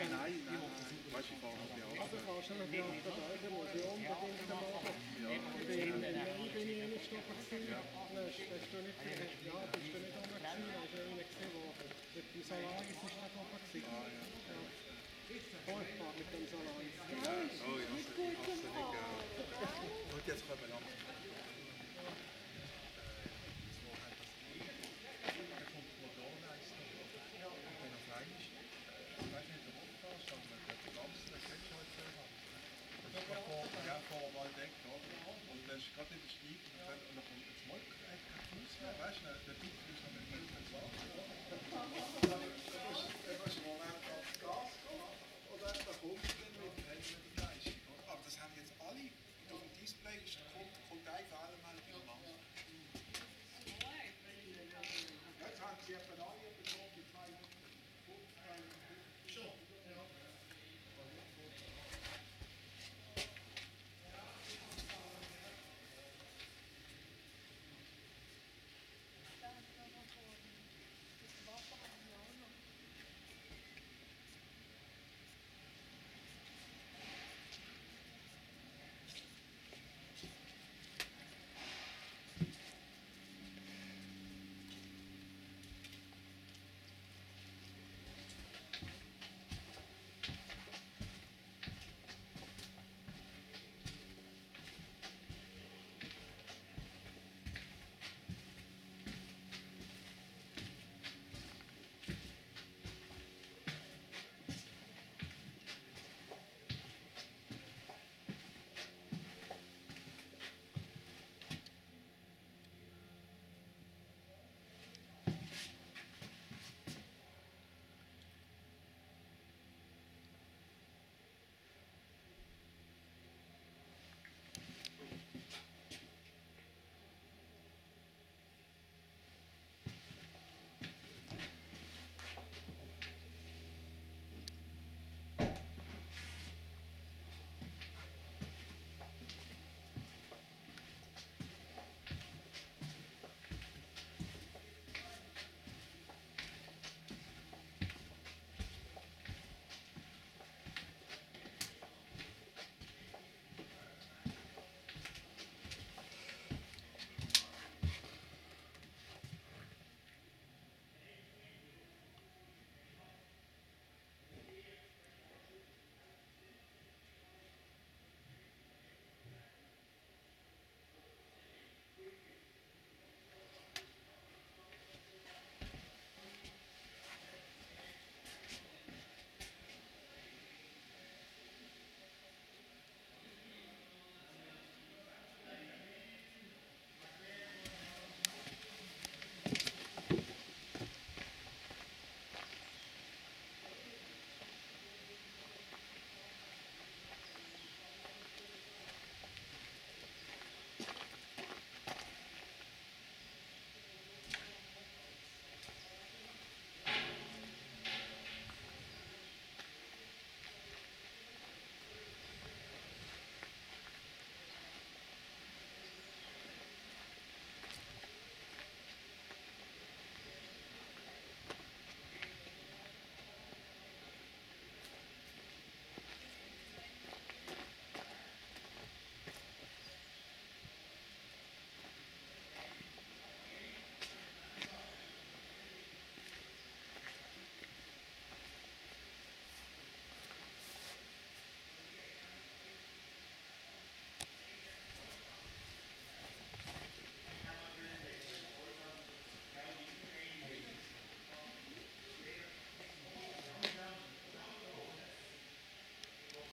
Nein, nein, nein. Weißt du, ich fahre noch die Also kannst du noch nach der Berge, muss ich unbedingt machen. Ich bin in Mai bin ich in Stoppen gewesen. Dann hast hast du nicht, ja, hast du einen gesehen, wo die Salaris ist nicht oben gewesen. Ja. Furchtbar mit dem denkt, ja genau, und dann ist gerade nicht gestiegen und dann und noch ein Smolk, ein Fuß, weißt du, der Typ ist noch mit dem Fuß